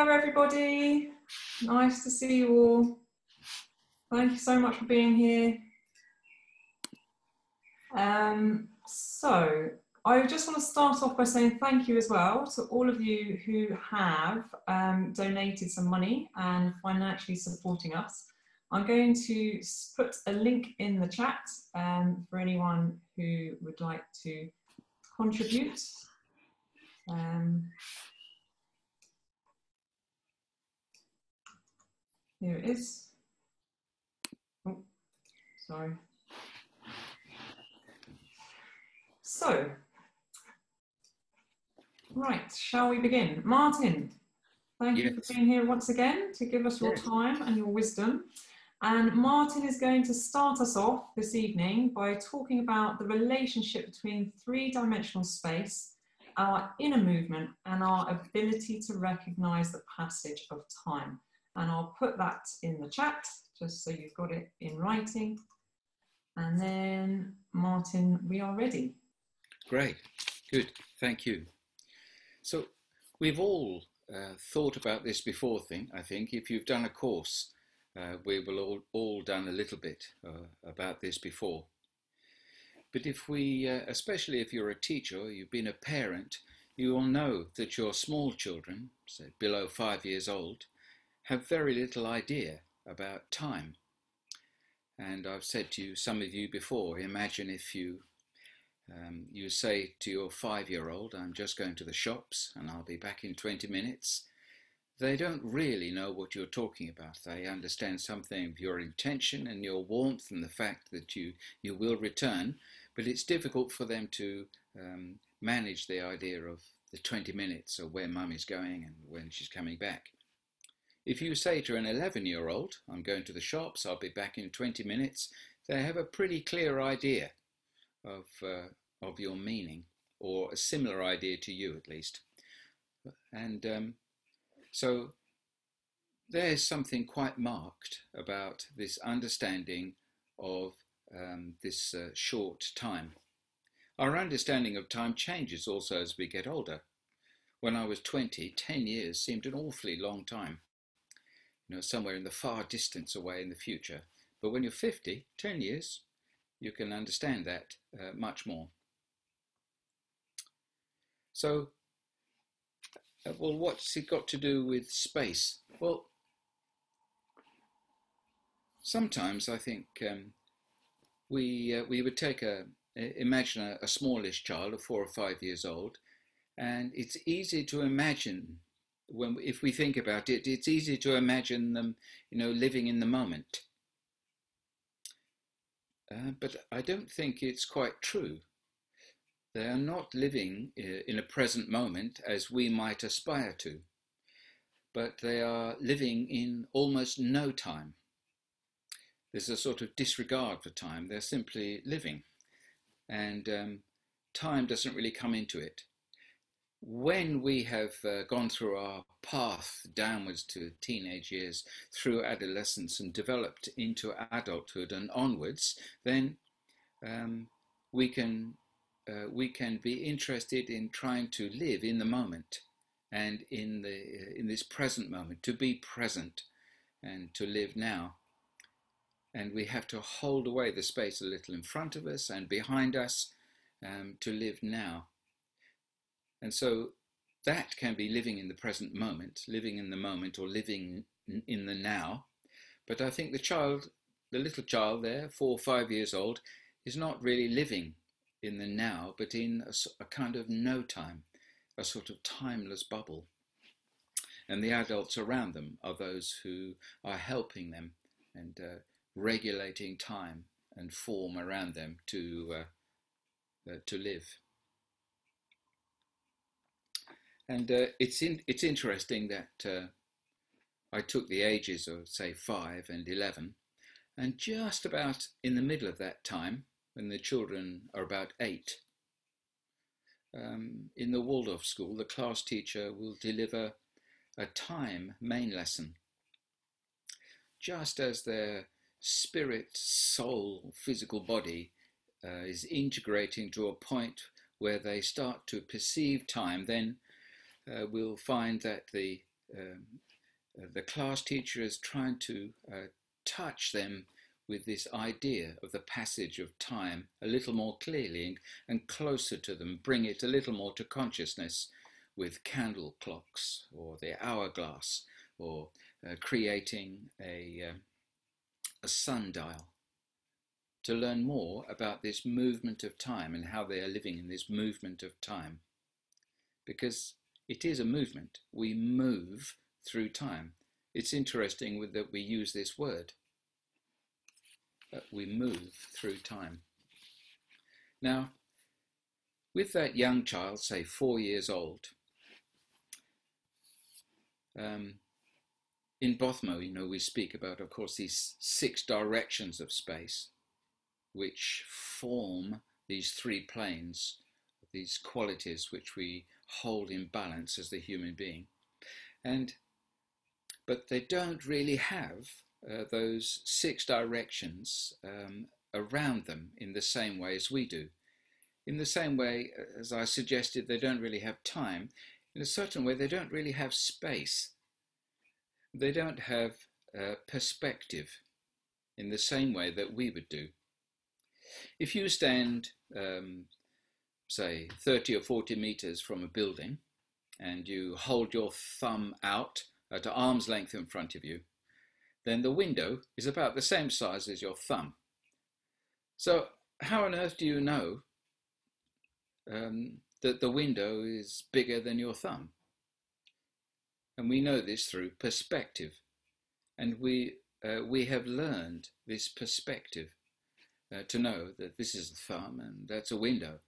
Hello, everybody. Nice to see you all. Thank you so much for being here. Um, so, I just want to start off by saying thank you as well to all of you who have um, donated some money and financially supporting us. I'm going to put a link in the chat um, for anyone who would like to contribute. Um, Here it is. Oh, sorry. So, right, shall we begin? Martin, thank yes. you for being here once again to give us your yes. time and your wisdom. And Martin is going to start us off this evening by talking about the relationship between three dimensional space, our inner movement, and our ability to recognize the passage of time and I'll put that in the chat just so you've got it in writing. And then, Martin, we are ready. Great, good, thank you. So, we've all uh, thought about this before, think, I think. If you've done a course, uh, we will all, all done a little bit uh, about this before. But if we, uh, especially if you're a teacher or you've been a parent, you will know that your small children, say below five years old, have very little idea about time. And I've said to you, some of you before, imagine if you um, you say to your five-year-old, I'm just going to the shops and I'll be back in 20 minutes. They don't really know what you're talking about. They understand something of your intention and your warmth and the fact that you, you will return, but it's difficult for them to um, manage the idea of the 20 minutes or where mum is going and when she's coming back. If you say to an 11 year old, I'm going to the shops, I'll be back in 20 minutes, they have a pretty clear idea of, uh, of your meaning, or a similar idea to you at least. And um, so there's something quite marked about this understanding of um, this uh, short time. Our understanding of time changes also as we get older. when I was 20, 10 years seemed an awfully long time, you know, somewhere in the far distance away in the future. But when you're 50, 10 years, you can understand that uh, much more. So, uh, well, what's it got to do with space? Well, sometimes I think um, we uh, we would take a imagine a, a smallish child of four or five years old, and it's easy to imagine when if we think about it, it's easy to imagine them, you know, living in the moment. Uh, but I don't think it's quite true. They are not living uh, in a present moment as we might aspire to, but they are living in almost no time. There's a sort of disregard for time. They're simply living, and um, time doesn't really come into it when we have uh, gone through our path downwards to teenage years, through adolescence, and developed into adulthood and onwards, then um, we can uh, we can be interested in trying to live in the moment and in the uh, in this present moment, to be present and to live now. And we have to hold away the space a little in front of us and behind us um, to live now and so that can be living in the present moment, living in the moment, or living in the now. But I think the child, the little child there, four or five years old, is not really living in the now, but in a, a kind of no time, a sort of timeless bubble. And the adults around them are those who are helping them and uh, regulating time and form around them to uh, uh, to live. And uh, it's in, it's interesting that uh, I took the ages of say five and eleven, and just about in the middle of that time, when the children are about eight, um, in the Waldorf school, the class teacher will deliver a time main lesson. Just as their spirit, soul, physical body uh, is integrating to a point where they start to perceive time, then uh, we'll find that the um, uh, the class teacher is trying to uh, touch them with this idea of the passage of time a little more clearly and, and closer to them, bring it a little more to consciousness with candle clocks or the hourglass or uh, creating a, uh, a sundial to learn more about this movement of time and how they are living in this movement of time. Because it is a movement. We move through time. It's interesting that we use this word. we move through time. Now, with that young child, say four years old, um, in Bothmer, you know, we speak about, of course, these six directions of space, which form these three planes, these qualities which we hold in balance as the human being. And but they don't really have uh, those six directions um, around them in the same way as we do. In the same way, uh, as I suggested, they don't really have time. In a certain way, they don't really have space. They don't have uh, perspective in the same way that we would do. If you stand um, say 30 or 40 meters from a building and you hold your thumb out at arm's length in front of you, then the window is about the same size as your thumb. So how on earth do you know um, that the window is bigger than your thumb? And we know this through perspective. And we, uh, we have learned this perspective uh, to know that this is a thumb and that's a window.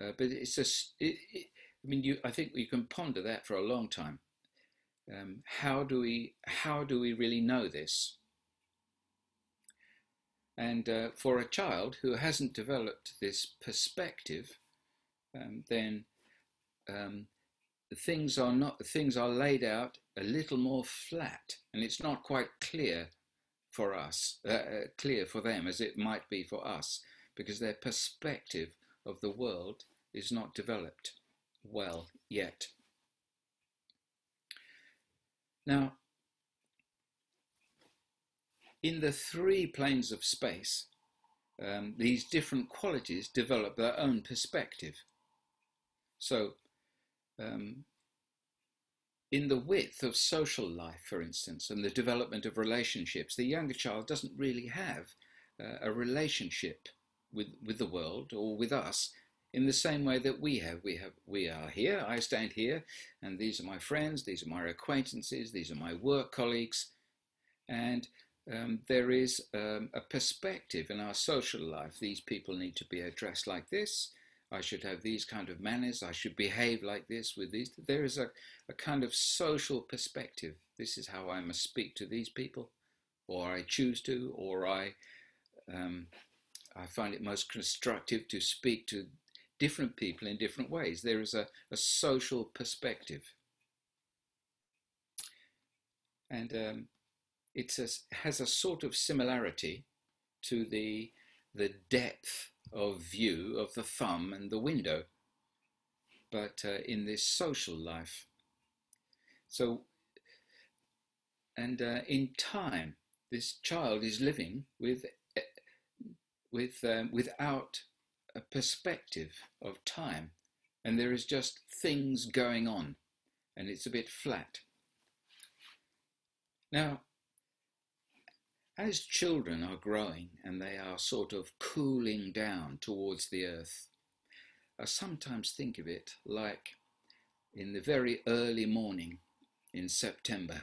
Uh, but it's just, it, it, I mean, you, I think you can ponder that for a long time. Um, how do we, how do we really know this? And uh, for a child who hasn't developed this perspective, um, then um, things are not things are laid out a little more flat, and it's not quite clear for us, uh, uh clear for them as it might be for us, because their perspective of the world is not developed well yet. Now, in the three planes of space, um, these different qualities develop their own perspective. So, um, in the width of social life, for instance, and the development of relationships, the younger child doesn't really have uh, a relationship with, with the world or with us in the same way that we have. We have we are here, I stand here, and these are my friends, these are my acquaintances, these are my work colleagues, and um, there is um, a perspective in our social life. These people need to be addressed like this. I should have these kind of manners. I should behave like this with these. There is a, a kind of social perspective. This is how I must speak to these people, or I choose to, or I um, I find it most constructive to speak to different people in different ways. There is a, a social perspective. And um, it has a sort of similarity to the, the depth of view of the thumb and the window, but uh, in this social life. So, and uh, in time, this child is living with, with, um, without a perspective of time, and there is just things going on, and it's a bit flat. Now, as children are growing and they are sort of cooling down towards the earth, I sometimes think of it like in the very early morning in September,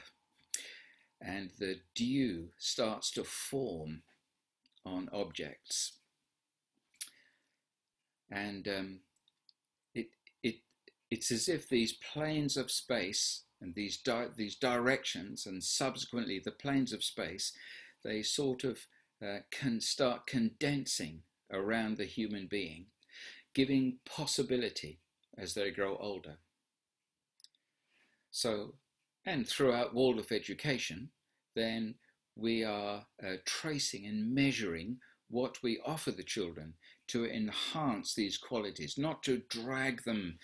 and the dew starts to form on objects. And um, it, it, it's as if these planes of space and these, di- these directions and subsequently the planes of space they sort of uh, can start condensing around the human being, giving possibility as they grow older. So, and throughout Waldorf education, then we are uh, tracing and measuring what we offer the children to enhance these qualities, not to drag them,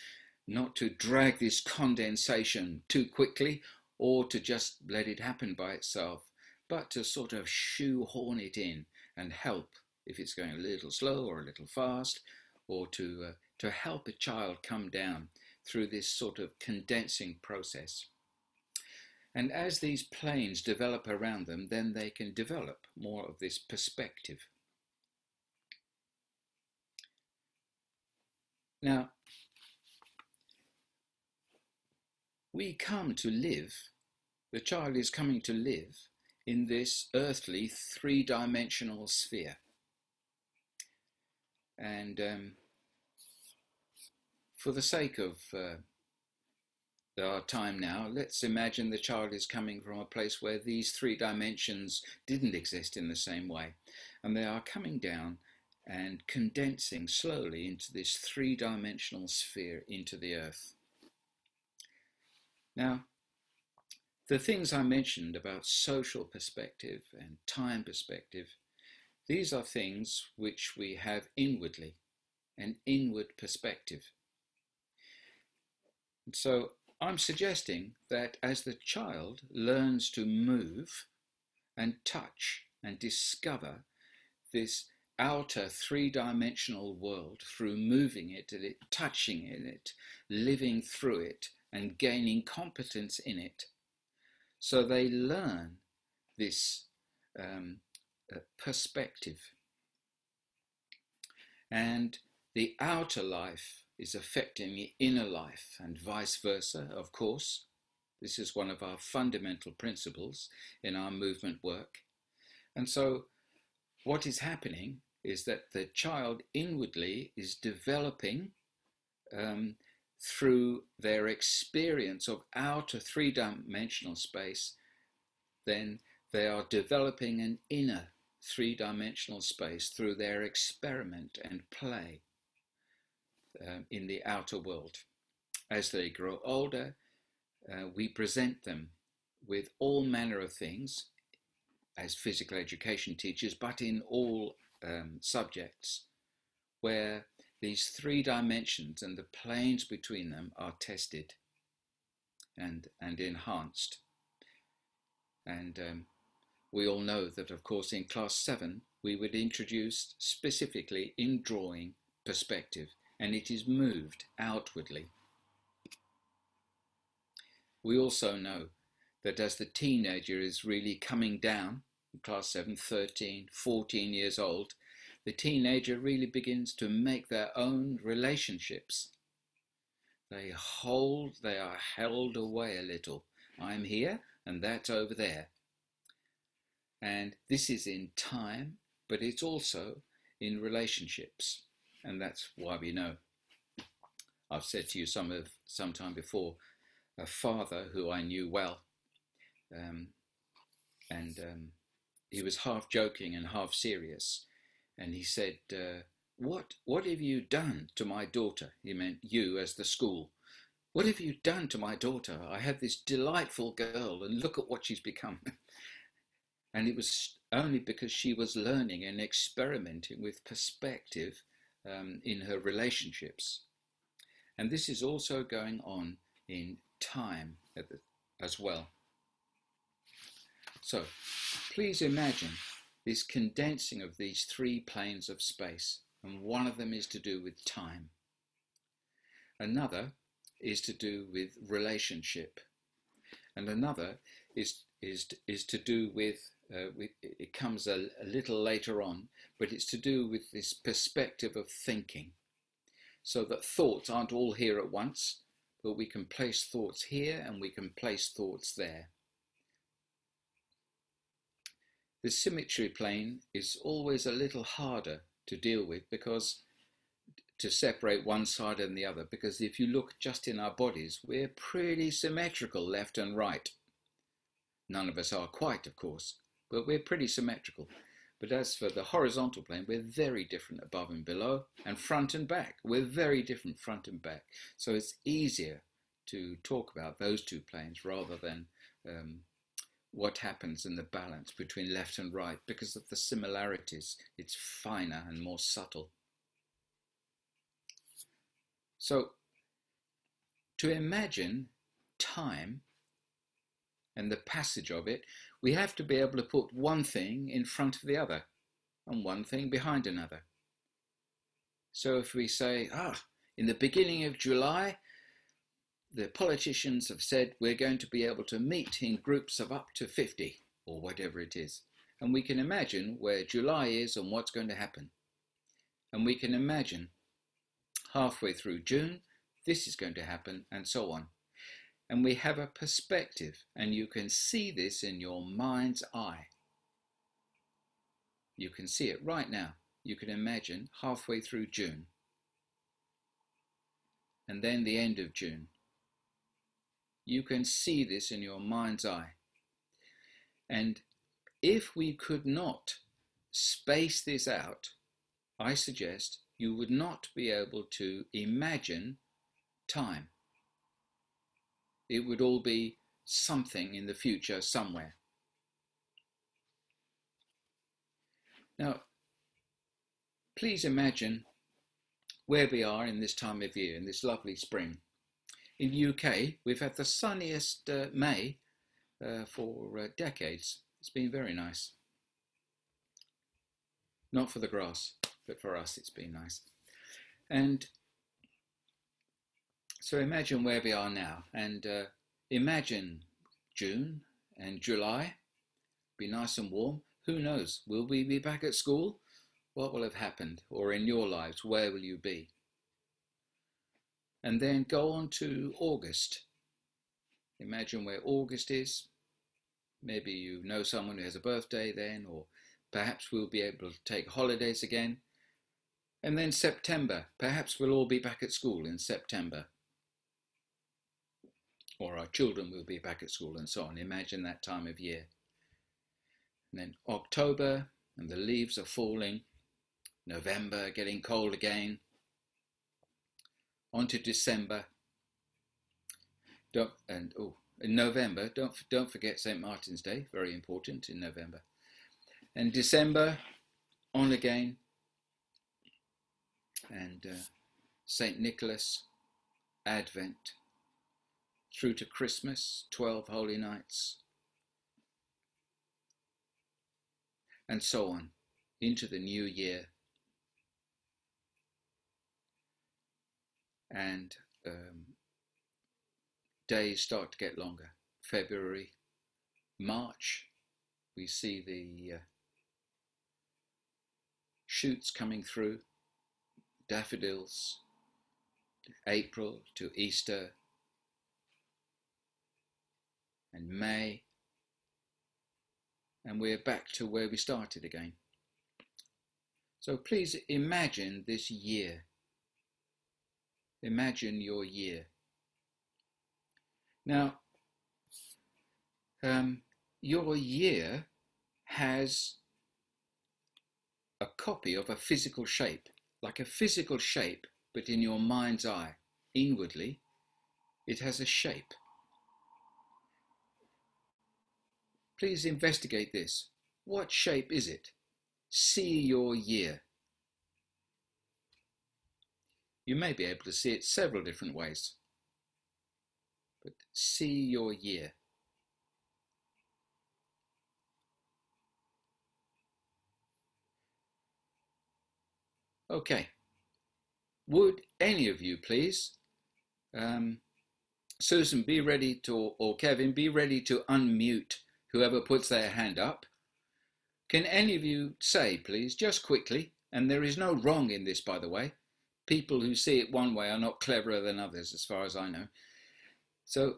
not to drag this condensation too quickly or to just let it happen by itself, but to sort of shoehorn it in and help if it's going a little slow or a little fast, or to, uh, to help a child come down through this sort of condensing process. And as these planes develop around them, then they can develop more of this perspective. Now, we come to live, the child is coming to live in this earthly three dimensional sphere. And um, for the sake of uh, our time now, let's imagine the child is coming from a place where these three dimensions didn't exist in the same way. And they are coming down and condensing slowly into this three dimensional sphere into the earth. Now, the things I mentioned about social perspective and time perspective, these are things which we have inwardly, an inward perspective. And so I'm suggesting that as the child learns to move and touch and discover this outer three dimensional world through moving it, and touching in it, living through it, and gaining competence in it, so they learn this um, uh, perspective. And the outer life is affecting the inner life, and vice versa, of course. This is one of our fundamental principles in our movement work. And so, what is happening is that the child inwardly is developing um, through their experience of outer three dimensional space, then they are developing an inner three dimensional space through their experiment and play um, in the outer world. As they grow older, uh, we present them with all manner of things as physical education teachers, but in all um, subjects where these three dimensions and the planes between them are tested and, and enhanced. And um, we all know that, of course, in class seven, we would introduce specifically in drawing perspective, and it is moved outwardly. We also know that as the teenager is really coming down, class 7, 13, 14 years old, the teenager really begins to make their own relationships. They hold, they are held away a little. I'm here and that's over there. And this is in time, but it's also in relationships. And that's why we know. I've said to you some of some time before, a father who I knew well, um, and um, he was half joking and half serious and he said, uh, "What what have you done to my daughter?" He meant you as the school. What have you done to my daughter? I have this delightful girl, and look at what she's become. and it was only because she was learning and experimenting with perspective um, in her relationships. And this is also going on in time as well. So please imagine this condensing of these three planes of space, and one of them is to do with time. Another is to do with relationship, and another is is is to do with, uh, with it comes a, a little later on, but it's to do with this perspective of thinking, so that thoughts aren't all here at once, but we can place thoughts here and we can place thoughts there. The symmetry plane is always a little harder to deal with because to separate one side and the other because if you look just in our bodies we're pretty symmetrical left and right none of us are quite of course but we're pretty symmetrical but as for the horizontal plane we're very different above and below and front and back we're very different front and back so it's easier to talk about those two planes rather than um, what happens in the balance between left and right because of the similarities. It's finer and more subtle. So, to imagine time and the passage of it, we have to be able to put one thing in front of the other and one thing behind another. So if we say, ah, in the beginning of July, the politicians have said we're going to be able to meet in groups of up to 50 or whatever it is. And we can imagine where July is and what's going to happen. And we can imagine halfway through June, this is going to happen, and so on. And we have a perspective, and you can see this in your mind's eye. You can see it right now. You can imagine halfway through June, and then the end of June, you can see this in your mind's eye. And if we could not space this out, I suggest you would not be able to imagine time. It would all be something in the future somewhere. Now, please imagine where we are in this time of year, in this lovely spring in the UK, we've had the sunniest uh, May uh, for uh, decades. It's been very nice. Not for the grass, but for us, it's been nice. And so imagine where we are now, and uh, imagine June and July, be nice and warm. Who knows? Will we be back at school? What will have happened? Or in your lives, where will you be? and then go on to August. Imagine where August is. Maybe you know someone who has a birthday then, or perhaps we'll be able to take holidays again. And then September. Perhaps we'll all be back at school in September. Or our children will be back at school and so on. Imagine that time of year. And then October, and the leaves are falling. November, getting cold again on to December. Don't, and oh, in November, don't don't forget St Martin's Day, very important in November. And December, on again, and uh, St Nicholas, Advent, through to Christmas, twelve holy nights, and so on into the new year. And um, days start to get longer. February, March, we see the uh, shoots coming through, daffodils, April to Easter, and May, and we're back to where we started again. So please imagine this year. Imagine your year. Now, um, your year has a copy of a physical shape, like a physical shape, but in your mind's eye, inwardly, it has a shape. Please investigate this. What shape is it? See your year. You may be able to see it several different ways, but see your year. Okay. Would any of you please, um, Susan, be ready to, or Kevin, be ready to unmute whoever puts their hand up. Can any of you say, please, just quickly, and there is no wrong in this, by the way, people who see it one way are not cleverer than others, as far as I know. So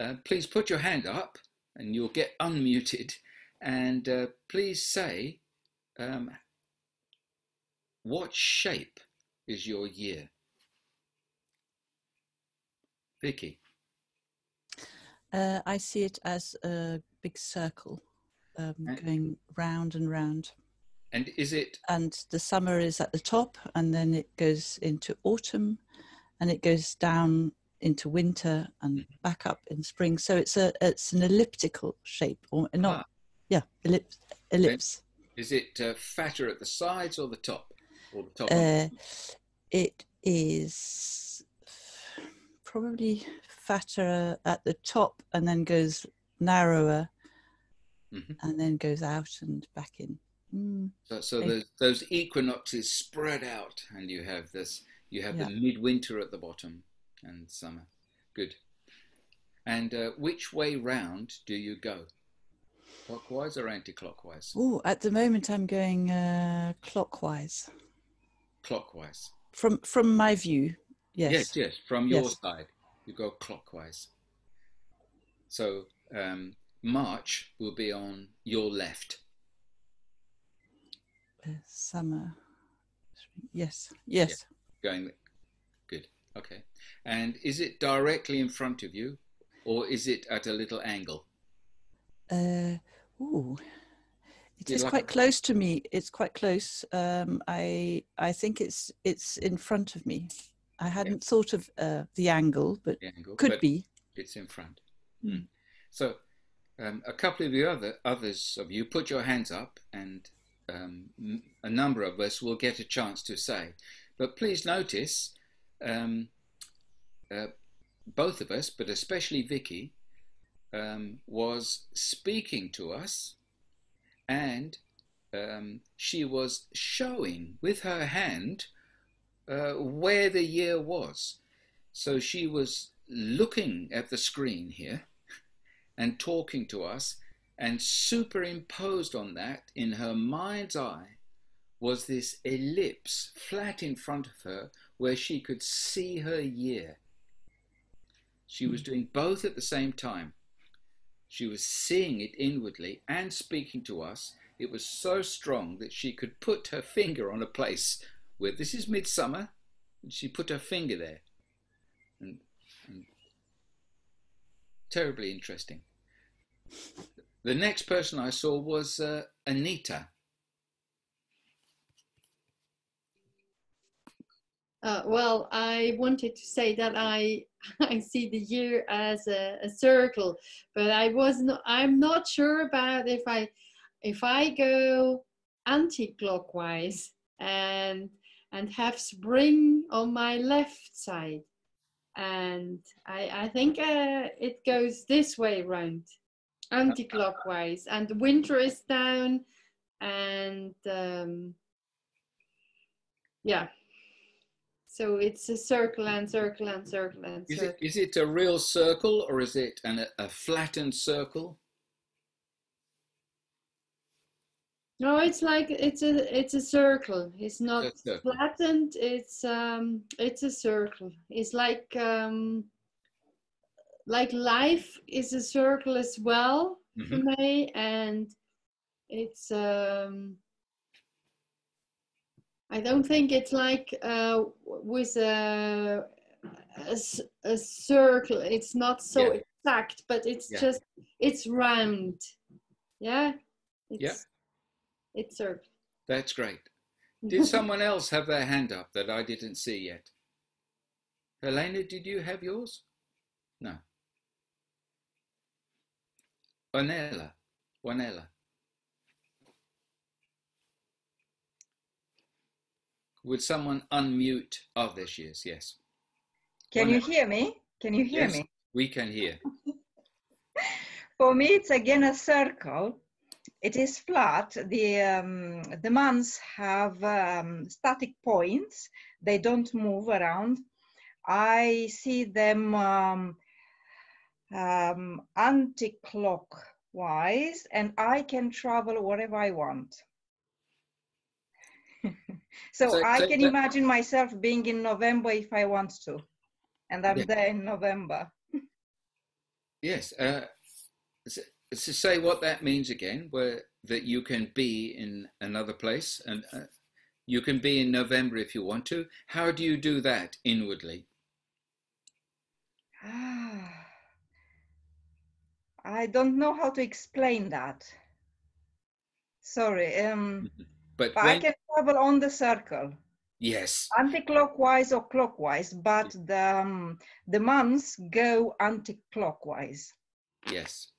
uh, please put your hand up and you'll get unmuted. And uh, please say, um, what shape is your year? Vicky. Uh, I see it as a big circle um, going round and round. And is it? And the summer is at the top, and then it goes into autumn, and it goes down into winter and mm-hmm. back up in spring. So it's a it's an elliptical shape, or not? Ah. Yeah, ellipse. Ellipse. Is it uh, fatter at the sides or the top? Or the top? Uh, it is probably fatter at the top and then goes narrower mm-hmm. and then goes out and back in. Mm. So, so those, those equinoxes spread out, and you have this. You have yeah. the midwinter at the bottom and summer. Good. And uh, which way round do you go? Clockwise or anti-clockwise? Oh, at the moment I'm going uh, clockwise. Clockwise. From from my view, yes. Yes, yes. From your yes. side, you go clockwise. So um, March will be on your left. Uh, summer. Yes, yes. Yeah. Going good. Okay. And is it directly in front of you, or is it at a little angle? Uh, ooh, it is like quite close to me. It's quite close. Um, I I think it's it's in front of me. I hadn't yeah. thought of uh, the angle, but the angle, could but be. It's in front. Mm. So, um, a couple of you other others of you put your hands up, and um, a number of us will get a chance to say. But please notice, um, uh, both of us, but especially Vicky, um, was speaking to us, and um, she was showing with her hand uh, where the year was. So she was looking at the screen here and talking to us, and superimposed on that in her mind's eye was this ellipse flat in front of her where she could see her year. She was doing both at the same time. She was seeing it inwardly and speaking to us. It was so strong that she could put her finger on a place where this is midsummer, and she put her finger there. And, and terribly interesting. The next person I saw was uh, Anita. Uh, well, I wanted to say that I I see the year as a, a circle, but I was not. I'm not sure about if I if I go anti-clockwise and and have spring on my left side. And I, I think uh, it goes this way round, anti-clockwise. And winter is down and um, yeah. So it's a circle and circle and circle and Is circle. it, is it a real circle or is it an, a flattened circle? No, it's like it's a it's a circle. It's not circle. flattened. It's um it's a circle. It's like um like life is a circle as well for Mhm. me, and it's um I don't think it's like uh with a circle. It's not so Yeah. exact, but it's Yeah. just it's round. Yeah. It's, Yeah. It's circle. That's great. Did someone else have their hand up that I didn't see yet? Helena, did you have yours? No. Ornella. Ornella. Would someone unmute? Oh, there she is. Yes. Can you hear me? Can you hear Yes. me? We can hear. For me, it's again a circle. It is flat. The um, the months have um, static points. They don't move around. I see them um, um, anti-clockwise, and I can travel wherever I want. so, So- I can that- imagine myself being in November if I want to, and I'm Yeah. there in November. Yes. Uh, s- to say what that means again, where that you can be in another place and uh, you can be in November if you want to. How do you do that inwardly? Ah, I don't know how to explain that. Sorry. Um, But but I can travel on the circle, yes, anti-clockwise or clockwise, but the um, the months go anti-clockwise. yes.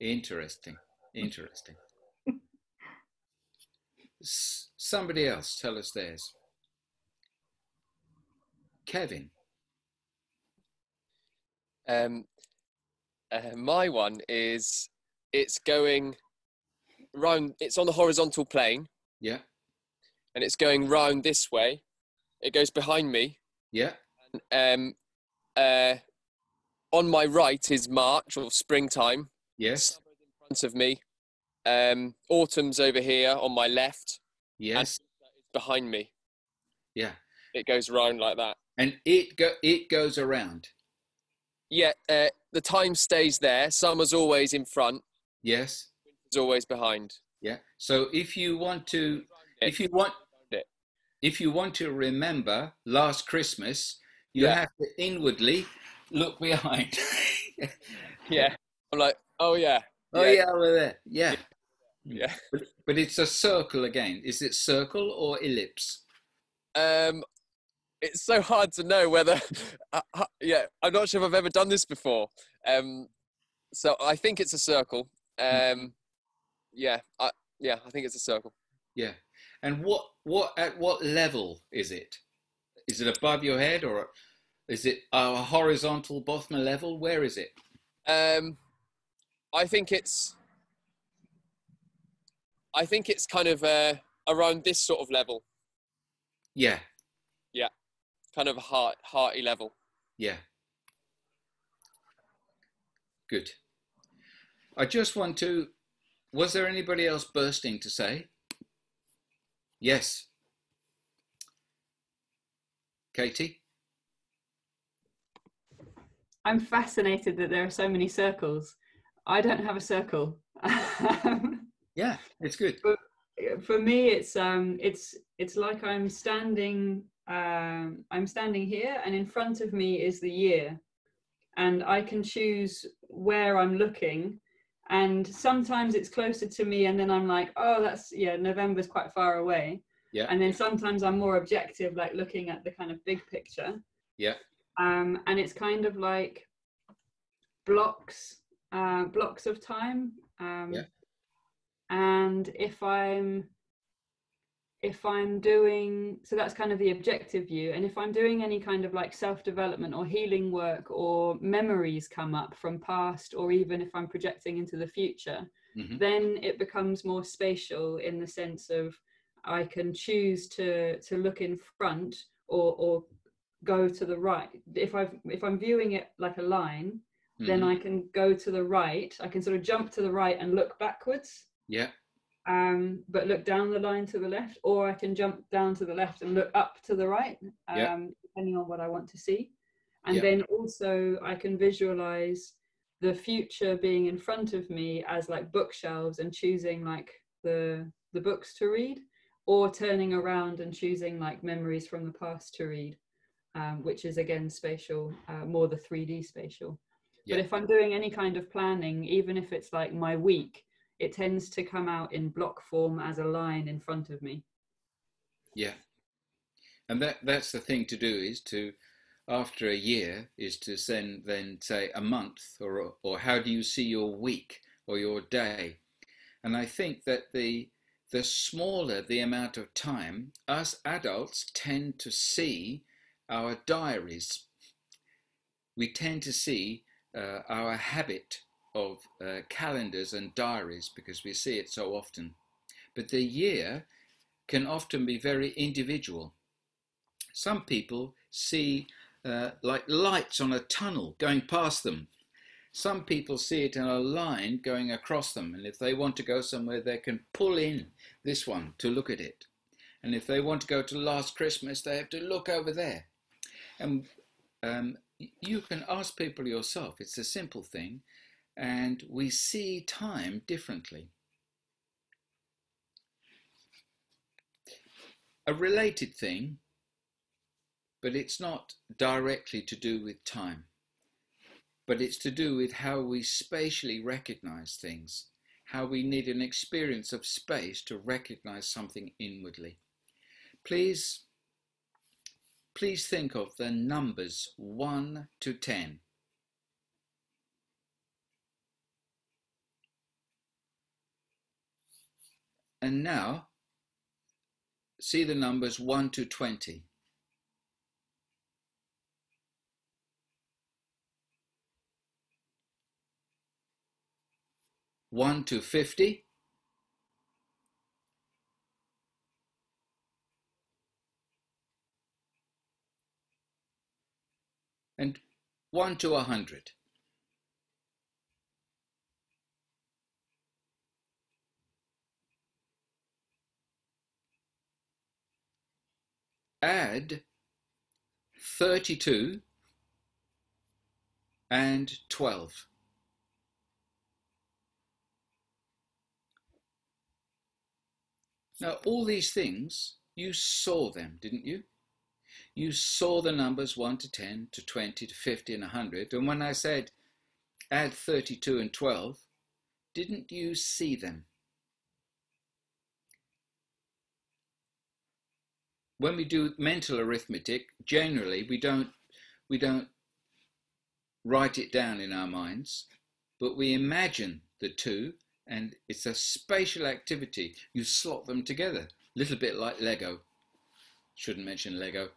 Interesting. Interesting. S- somebody else tell us theirs. Kevin. Um, uh, my one is it's going round. It's on the horizontal plane, Yeah. and it's going round this way. It goes behind me. Yeah. Um, uh, on my right is March or springtime. Yes. Summer's in front of me. Um, autumn's over here on my left. Yes. It's behind me. Yeah. It goes round like that. And it go it goes around. Yeah, uh, the time stays there. Summer's always in front. Yes. Winter's always behind. Yeah. So if you want to if you want if you want to remember last Christmas, you Yeah. have to inwardly look behind. Yeah, I'm like, oh yeah, oh yeah, over there. Yeah. yeah. But, but it's a circle again. Is it circle or ellipse? Um, it's so hard to know whether. Uh, uh, yeah, I'm not sure if I've ever done this before. Um, so I think it's a circle. Um, yeah, I, yeah, I think it's a circle. Yeah. And what what at what level is it? Is it above your head or is it a horizontal bottom level? Where is it? Um, I think it's. I think it's kind of uh, around this sort of level, Yeah. Kind of heart, hearty level. Yeah. Good. I just want to. Was there anybody else bursting to say? Yes. Katie? I'm fascinated that there are so many circles. I don't have a circle. Yeah, it's good. For me, it's um, it's it's like I'm standing. Um, I'm standing here, and in front of me is the year, and I can choose where I'm looking. And sometimes it's closer to me, and then I'm like, oh, that's yeah, November's quite far away. Yeah. And then sometimes I'm more objective, like looking at the kind of big picture. Yeah. um, and it's kind of like blocks uh, blocks of time um, Yeah. and if i'm if i'm doing so that's kind of the objective view and if i'm doing any kind of like self-development or healing work or memories come up from past or even if i'm projecting into the future mm-hmm. then it becomes more spatial in the sense of I can choose to to look in front or or go to the right. If I if I'm viewing it like a line, mm-hmm. then I can go to the right. I can sort of jump to the right and look backwards. Yeah. Um, but look down the line to the left, or I can jump down to the left and look up to the right, um, yeah. depending on what I want to see. And yeah. then also I can visualize the future being in front of me as like bookshelves and choosing like the the books to read or turning around and choosing like memories from the past to read, um, which is again spatial, uh, more the 3D spatial. Yeah. But if I'm doing any kind of planning, even if it's like my week, it tends to come out in block form as a line in front of me. Yeah. And that that's the thing to do is to after a year is to send then say a month or or how do you see your week or your day and i think that the the smaller the amount of time us adults tend to see our diaries. We tend to see uh, our habit of uh, calendars and diaries because we see it so often. But the year can often be very individual. Some people see uh, like lights on a tunnel going past them some people see it in a line going across them, and if they want to go somewhere, they can pull in this one to look at it. And if they want to go to Last Christmas, they have to look over there. And um, you can ask people yourself, it's a simple thing, and we see time differently. A related thing, but it's not directly to do with time but it's to do with how we spatially recognize things, how we need an experience of space to recognize something inwardly. Please, please think of the numbers 1 to 10. And now, see the numbers 1 to 20. 1 to 50. And 1 to a 100. Add 32 and 12. Now, all these things, you saw them, didn't you? You saw the numbers 1 to 10 to 20 to 50 and 100. And when I said add 32 and 12, didn't you see them? When we do mental arithmetic, generally we don't, we don't write it down in our minds, but we imagine the two and it's a spatial activity. You slot them together, a little bit like Lego. Shouldn't mention Lego,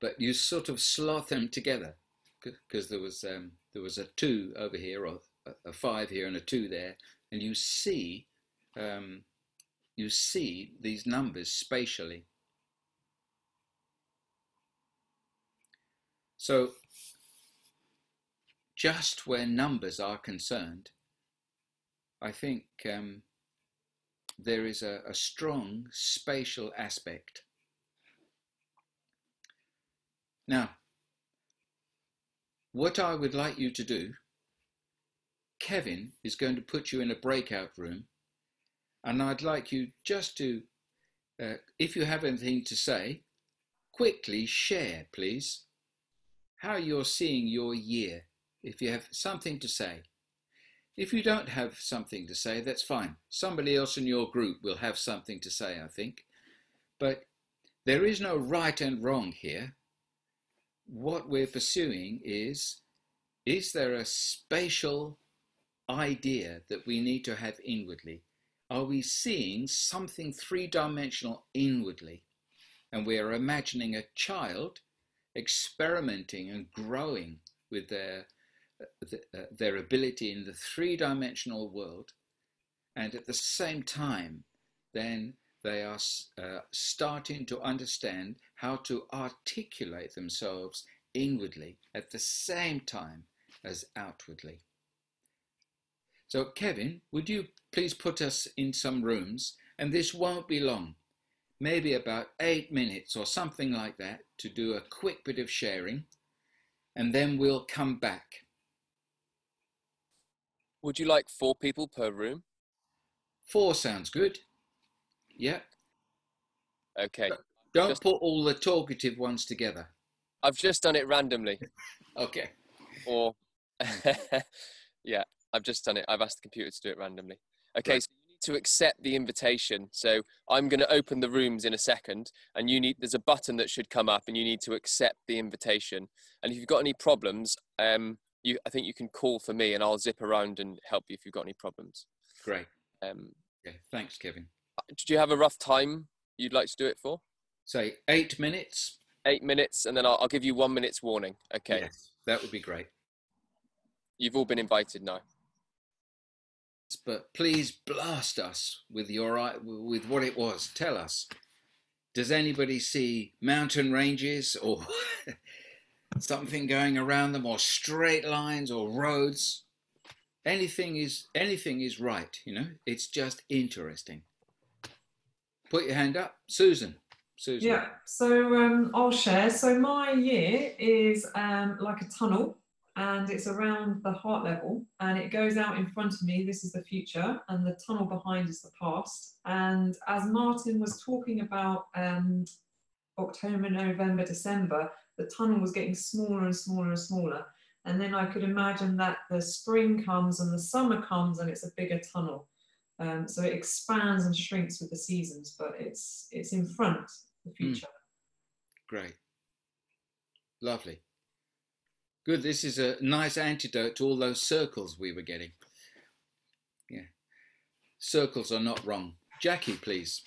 but you sort of slot them together because there was um, there was a two over here, or a five here, and a two there, and you see um, you see these numbers spatially. So, just where numbers are concerned, I think um, there is a, a strong spatial aspect. Now, what I would like you to do, Kevin is going to put you in a breakout room, and I'd like you just to, uh, if you have anything to say, quickly share, please, how you're seeing your year, if you have something to say. If you don't have something to say, that's fine. Somebody else in your group will have something to say, I think. But there is no right and wrong here. What we're pursuing is is there a spatial idea that we need to have inwardly? Are we seeing something three dimensional inwardly? And we are imagining a child experimenting and growing with their uh, their ability in the three dimensional world and at the same time, then they are uh, starting to understand how to articulate themselves inwardly at the same time as outwardly. So, Kevin, would you please put us in some rooms? And this won't be long, maybe about eight minutes or something like that, to do a quick bit of sharing, and then we'll come back. Would you like four people per room? Four sounds good. Yeah. Okay. Don't Just- put all the talkative ones together. I've just done it randomly. Okay. Or, yeah, I've just done it. I've asked the computer to do it randomly. Okay, Right. so to accept the invitation. So I'm going to open the rooms in a second, and you need there's a button that should come up, and you need to accept the invitation. And if you've got any problems, um, you I think you can call for me, and I'll zip around and help you if you've got any problems. Great. Um, Okay. Thanks, Kevin. do you have a rough time you'd like to do it for? Say eight minutes. Eight minutes, and then I'll, I'll give you one minute's warning. Okay, Yes, that would be great. you've all been invited now. But please blast us with your with what it was. Tell us. Does anybody see mountain ranges or something going around them, or straight lines or roads? Anything is anything is right. You know, it's just interesting. Put your hand up, Susan. Susan. Yeah, so um, I'll share. So my year is um, like a tunnel and it's around the heart level and it goes out in front of me. This is the future and the tunnel behind is the past. And as Martin was talking about um, October, November, December, the tunnel was getting smaller and smaller and smaller. And then I could imagine that the spring comes and the summer comes and it's a bigger tunnel. Um, so it expands and shrinks with the seasons, but it's it's in front, the future. Great. Lovely. Good. This is a nice antidote to all those circles we were getting. Yeah. Circles are not wrong. Jackie, please.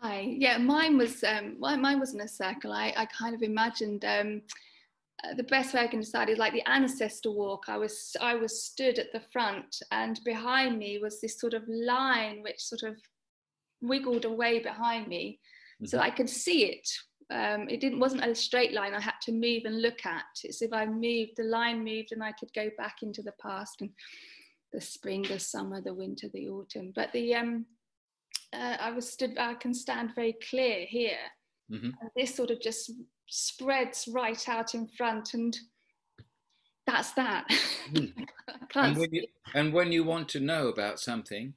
Hi. Yeah, mine was um, mine, mine wasn't a circle. I, I kind of imagined um, uh, the best way I can decide is like the ancestor walk. I was I was stood at the front, and behind me was this sort of line which sort of wiggled away behind me, so I could see it. Um, it didn't wasn't a straight line. I had to move and look at. It's if I moved, the line moved, and I could go back into the past and the spring, the summer, the winter, the autumn. But the um, uh, I was stood, I can stand very clear here. Mhm. And this sort of just spreads right out in front, and that's that. Mm. And when, you, and when you want to know about something,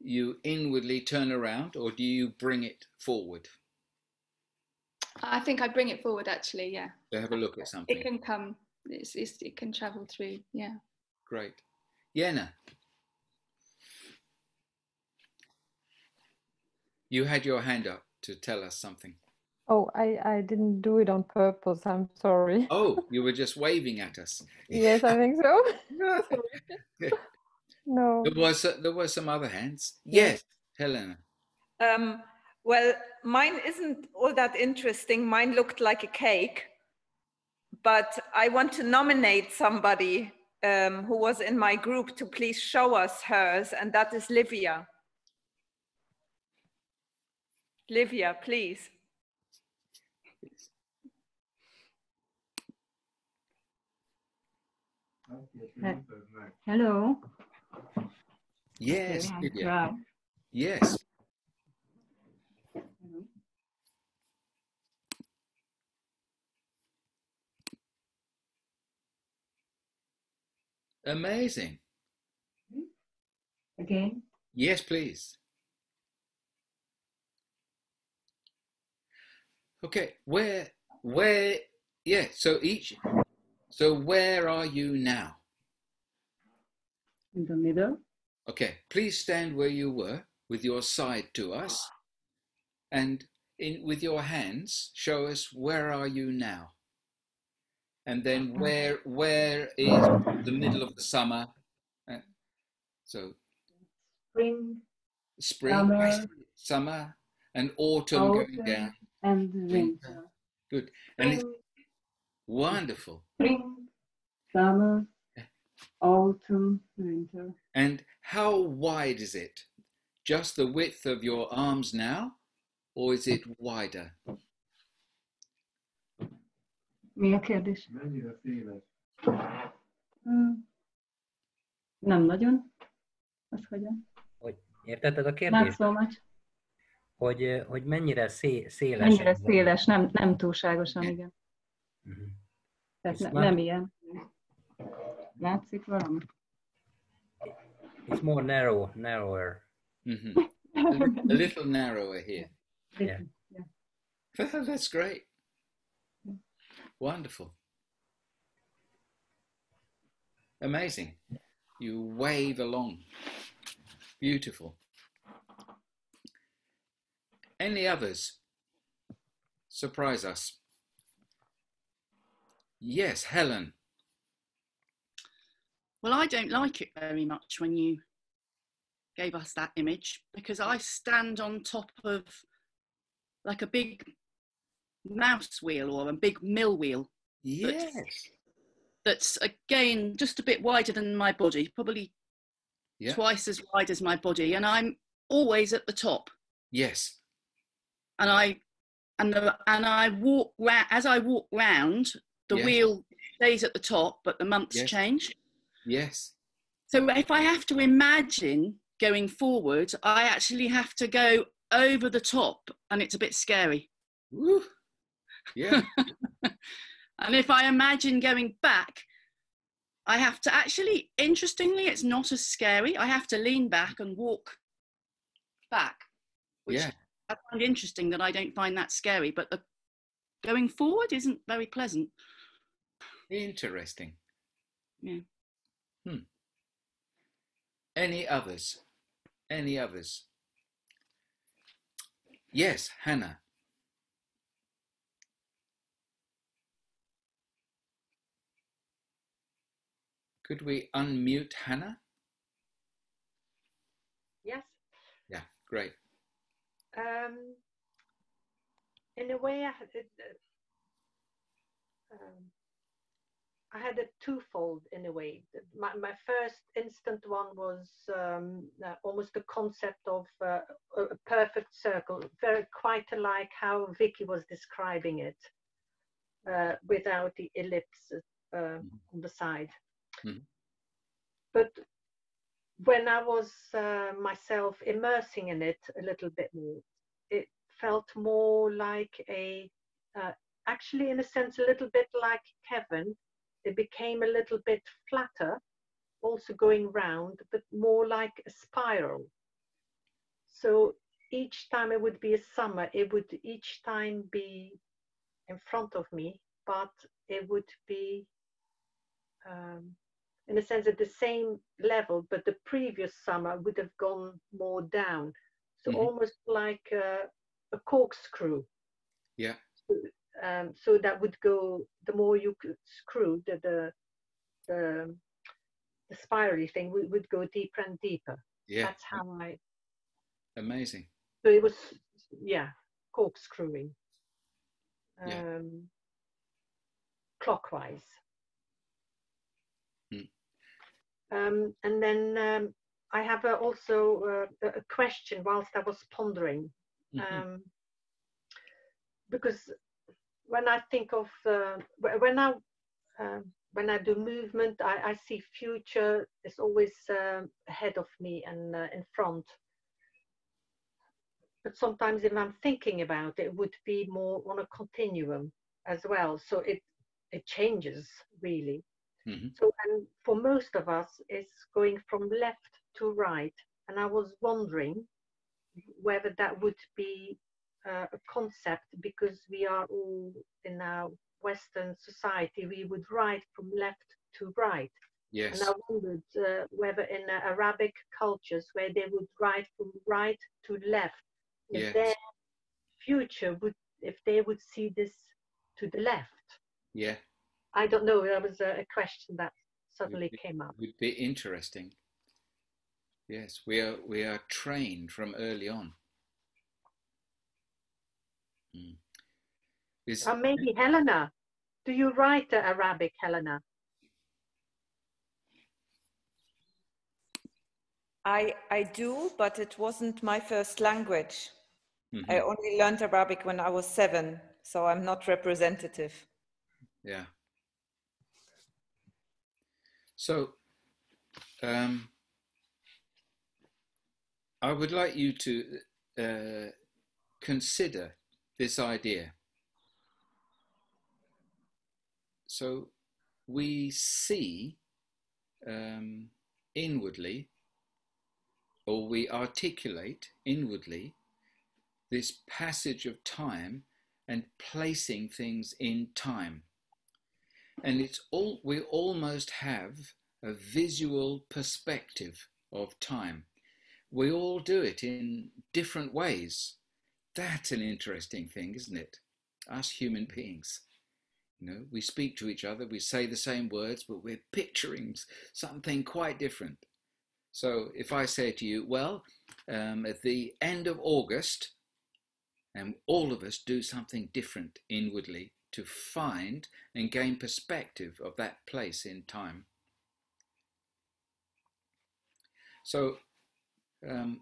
you inwardly turn around or do you bring it forward I think I bring it forward actually, yeah. to have a look at something. It can come, it's, it's, it can travel through, yeah. Great. Yena. You had your hand up to tell us something. Oh, I, I didn't do it on purpose. I'm sorry. Oh, you were just waving at us. Yes, I think so. No. There was there were some other hands. Yes, Helena. Um, well, mine isn't all that interesting. Mine looked like a cake. But I want to nominate somebody um, who was in my group to please show us hers, and that is Livia. Livia, please. Hello. Yes, Okay, I Lydia. try. Yes. Amazing. Again. Yes, please. Okay, where, where, yeah, so each, so where are you now? In the middle. Okay, please stand where you were with your side to us and in, with your hands show us where are you now? And then where, where is the middle of the summer? Uh, so Spring spring, Summer. Summer and autumn going down. and winter. Good. And it's wonderful. spring, summer, autumn, winter. And how wide is it? Just the width of your arms now, or is it wider? Mi a kérdés? Mennyire széles? Hmm. Nem nagyon. Az hogyan? Hogy, értetted a Not kérdést? so much. Hogy, hogy mennyire szé, széles. Mennyire széles, nem, nem túlságosan, igen. Mhm. Tehát ne, not- nem ilyen. Látszik valami? It's more narrow, narrower. Mhm. a, li- a little narrower here. Yeah. That's great. Wonderful. Amazing. You wave along. Beautiful. Any others? Surprise us. Yes, Helen. Well, I don't like it very much when you gave us that image because I stand on top of like a big mouse wheel or a big mill wheel Yes. that's again just a bit wider than my body, probably Yeah. twice as wide as my body, and I'm always at the top. Yes. And I and the, and I walk ra- as I walk round, the Yes. wheel stays at the top, but the months Yes. change. Yes. So if I have to imagine going forward, I actually have to go over the top, and it's a bit scary. Woo. Yeah. And if I imagine going back, I have to actually, interestingly, it's not as scary. I have to lean back and walk back, which Yeah. I find interesting that I don't find that scary. But the going forward isn't very pleasant. Interesting. Yeah. Hmm. Any others? Any others? Yes, Hannah. Could we unmute Hannah? Yes. Yeah, great. Um, in a way, I had, uh, um, I had a twofold in a way. My, my first instant one was um, uh, almost the concept of uh, a perfect circle, very quite like how Vicky was describing it, uh, without the ellipse uh, on the side. Mhm. But when I was uh, myself immersing in it a little bit more, it felt more like a, uh, actually, in a sense, a little bit like Kevin. It became a little bit flatter, also going round, but more like a spiral. So each time it would be a summer, it would each time be in front of me, but it would be um, in a sense at the same level, but the previous summer would have gone more down. So Mhm. almost like a, a corkscrew. Yeah. Um, so that would go, the more you could screw, the, the, the, the spirally thing would, would go deeper and deeper. Yeah. That's how I, Amazing. so it was, yeah, corkscrewing. Yeah. Um, clockwise. Mm. Um, and then um, I have uh, also uh, a question whilst I was pondering. Mhm. Um, because when I think of, uh, when I, um when I do movement, I, I see future is always um ahead of me and uh, in front. But sometimes if I'm thinking about it, it would be more on a continuum as well. So it, it changes really. Mhm. So, and for most of us, it's going from left to right. And I was wondering whether that would be uh, a concept because we are all in our Western society, we would write from left to right. Yes. And I wondered uh, whether in uh, Arabic cultures where they would write from right to left, if Yes. their future would, if they would see this to the left. Yeah. I don't know. That was a, a question that suddenly be- came up. Would be interesting. Yes, we are we are trained from early on. Mm. Is Or maybe Helena. Do you write Arabic, Helena? I, I do, but it wasn't my first language. Mhm. I only learned Arabic when I was seven, so I'm not representative. Yeah. So, um, I would like you to uh, consider this idea. So, we see um, inwardly, or we articulate inwardly, this passage of time and placing things in time. And it's all we almost have a visual perspective of time. We all do it in different ways. That's an interesting thing, isn't it? Us human beings. You know, we speak to each other, we say the same words, but we're picturing something quite different. So if I say to you, well, um, at the end of August, and all of us do something different inwardly to find and gain perspective of that place in time. So um,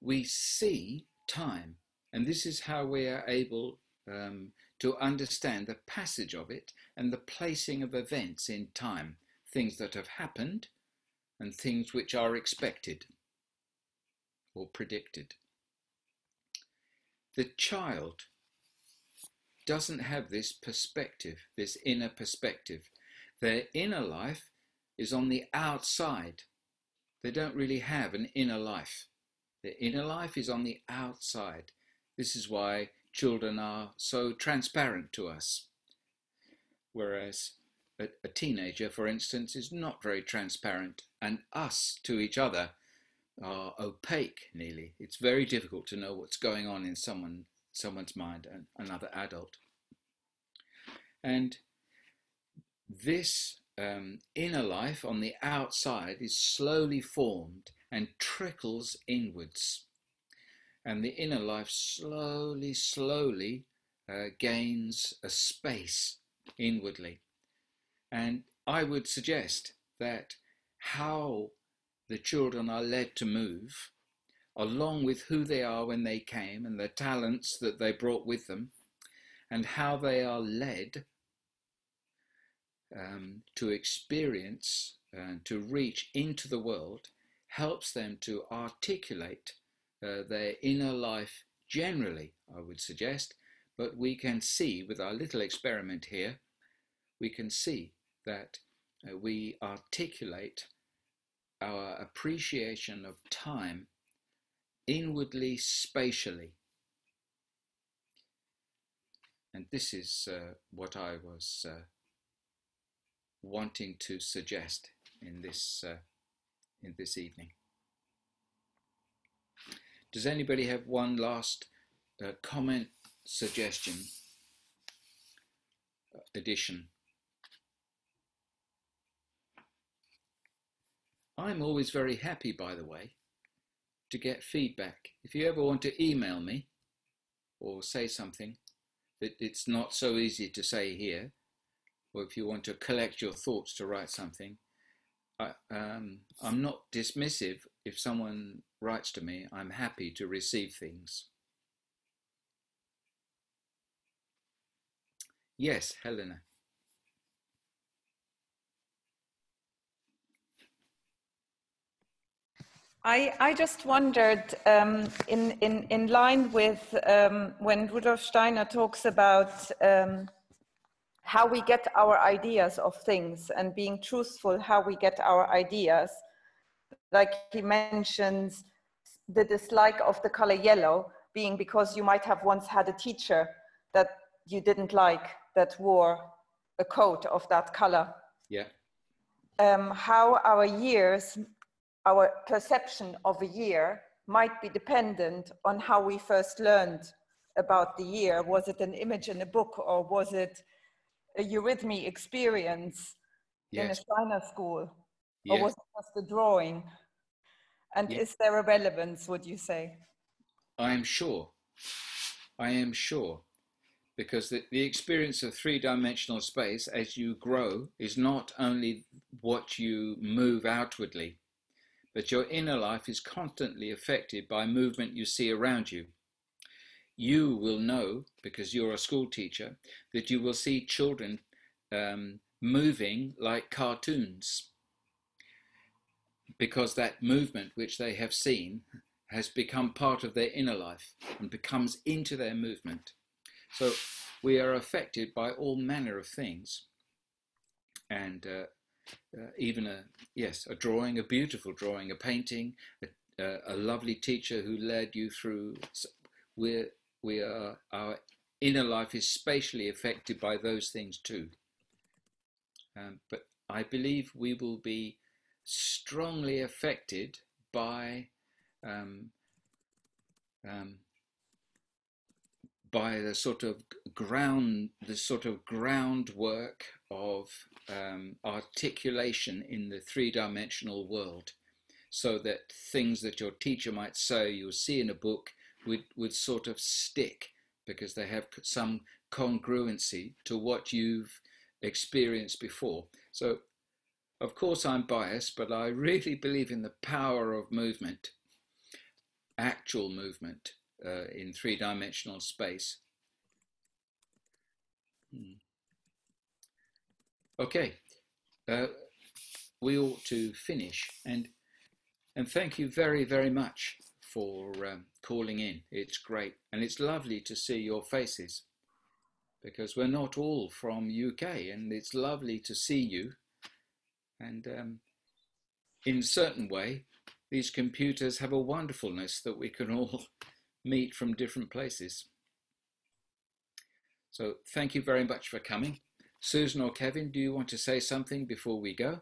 we see time, and this is how we are able um, to understand the passage of it and the placing of events in time, things that have happened and things which are expected or predicted. The child doesn't have this perspective, this inner perspective. Their inner life is on the outside. They don't really have an inner life. Their inner life is on the outside. This is why children are so transparent to us. Whereas a, a teenager, for instance, is not very transparent, and us to each other are opaque nearly. It's very difficult to know what's going on in someone someone's mind and another adult. And this um, inner life on the outside is slowly formed and trickles inwards. And the inner life slowly, slowly uh, gains a space inwardly. And I would suggest that how the children are led to move, along with who they are when they came and the talents that they brought with them, and how they are led um, to experience and to reach into the world, helps them to articulate uh, their inner life generally, I would suggest. But we can see with our little experiment here, we can see that uh, we articulate our appreciation of time inwardly, spatially. And this is uh, what I was uh, wanting to suggest in this uh, in this evening. Does anybody have one last uh, comment, suggestion, uh, addition? I'm always very happy, by the way, to get feedback. If you ever want to email me or say something that it's not so easy to say here, or if you want to collect your thoughts to write something, I, um, I'm not dismissive. If someone writes to me, I'm happy to receive things. Yes, Helena. I, I just wondered, um, in, in, in line with um, when Rudolf Steiner talks about um, how we get our ideas of things and being truthful, how we get our ideas, like he mentions the dislike of the color yellow being because you might have once had a teacher that you didn't like that wore a coat of that color. Yeah. Um, how our years our perception of a year might be dependent on how we first learned about the year. Was it an image in a book or was it a eurythmy experience in a Steiner school? Or was it just a drawing? And Yes. is there a relevance, would you say? I am sure. I am sure. Because the, the experience of three dimensional space as you grow is not only what you move outwardly, that your inner life is constantly affected by movement you see around you. You will know, because you're a school teacher, that you will see children um, moving like cartoons. Because that movement which they have seen has become part of their inner life and becomes into their movement. So we are affected by all manner of things. And uh, uh, even a yes a drawing a beautiful drawing a painting a, a, a lovely teacher who led you through we're we are our inner life is spatially affected by those things too. Um, but i believe we will be strongly affected by um, um, by the sort of ground, the sort of groundwork of um, articulation in the three-dimensional world, so that things that your teacher might say, you'll see in a book, would would sort of stick because they have some congruency to what you've experienced before. So, of course, I'm biased, but I really believe in the power of movement, actual movement uh, in three dimensional space. Hmm. Okay, uh, we ought to finish and and thank you very very much for um, calling in. It's great and it's lovely to see your faces because we're not all from UK and it's lovely to see you and um, in certain way these computers have a wonderfulness that we can all meet from different places. So thank you very much for coming. Susan or Kevin, do you want to say something before we go?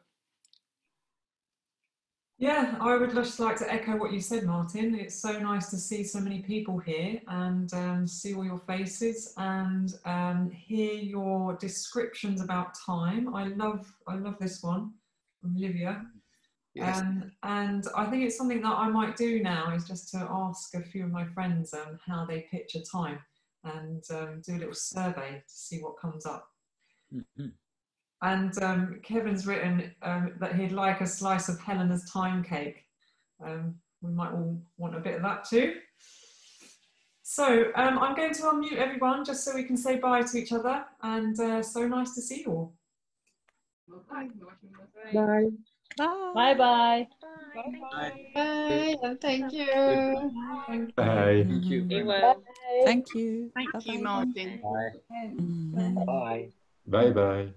Yeah, I would just like to echo what you said, Martin. It's so nice to see so many people here and um, see all your faces and um, hear your descriptions about time. I love, I love this one from Olivia. Yes. Um, and I think it's something that I might do now is just to ask a few of my friends um, how they picture time and um, do a little survey to see what comes up. Mm-hmm. And um, Kevin's written um, that he'd like a slice of Helena's time cake. Um, we might all want a bit of that too. So I'm going to unmute everyone just so we can say bye to each other. And uh, so nice to see you all. Bye. Bye. Bye bye. Bye. Bye. And thank you. Bye. Thank you. Thank you. Thank you, Martin. Mhm. Bye. Bye bye.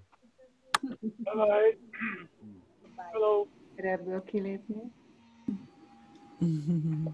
Bye. Hello. Ebből kilépni. Mhm.